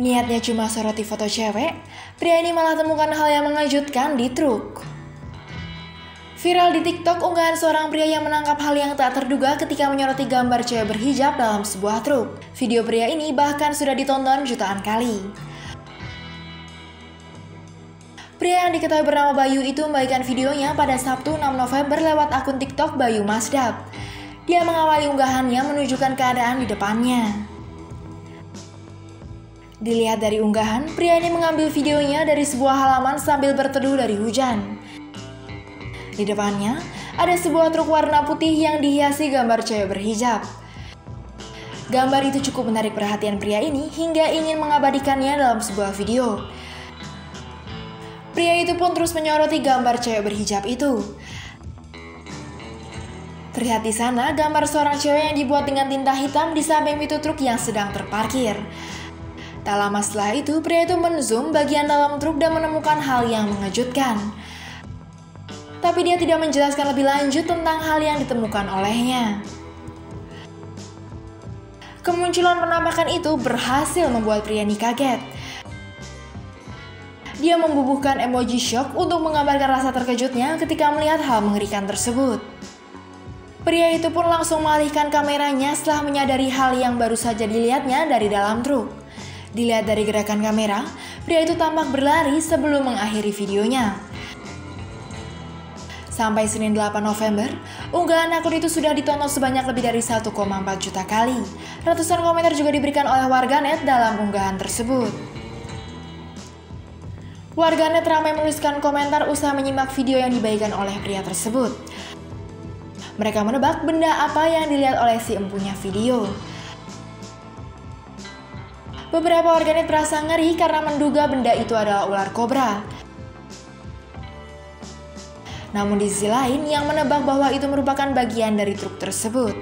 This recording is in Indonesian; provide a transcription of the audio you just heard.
Niatnya cuma soroti foto cewek, pria ini malah temukan hal yang mengejutkan di truk. Viral di TikTok unggahan seorang pria yang menangkap hal yang tak terduga ketika menyoroti gambar cewek berhijab dalam sebuah truk. Video pria ini bahkan sudah ditonton jutaan kali. Pria yang diketahui bernama Bayu itu membagikan videonya pada Sabtu 6 November lewat akun TikTok Bayu Masdab. Dia mengawali unggahannya menunjukkan keadaan di depannya. Dilihat dari unggahan, pria ini mengambil videonya dari sebuah halaman sambil berteduh dari hujan. Di depannya, ada sebuah truk warna putih yang dihiasi gambar cewek berhijab. Gambar itu cukup menarik perhatian pria ini hingga ingin mengabadikannya dalam sebuah video. Pria itu pun terus menyoroti gambar cewek berhijab itu. Terlihat di sana gambar seorang cewek yang dibuat dengan tinta hitam di samping pintu truk yang sedang terparkir. Tak lama setelah itu, pria itu menzoom bagian dalam truk dan menemukan hal yang mengejutkan. Tapi dia tidak menjelaskan lebih lanjut tentang hal yang ditemukan olehnya. Kemunculan penampakan itu berhasil membuat pria ini kaget. Dia membubuhkan emoji shock untuk menggambarkan rasa terkejutnya ketika melihat hal mengerikan tersebut. Pria itu pun langsung mengalihkan kameranya setelah menyadari hal yang baru saja dilihatnya dari dalam truk. Dilihat dari gerakan kamera, pria itu tampak berlari sebelum mengakhiri videonya. Sampai Senin 8 November, unggahan akun itu sudah ditonton sebanyak lebih dari 1,4 juta kali. Ratusan komentar juga diberikan oleh warganet dalam unggahan tersebut. Warganet ramai menuliskan komentar usaha menyimak video yang dibagikan oleh pria tersebut. Mereka menebak benda apa yang dilihat oleh si empunya video. Beberapa warganet merasa ngeri karena menduga benda itu adalah ular kobra. Namun di sisi lain yang menebak bahwa itu merupakan bagian dari truk tersebut.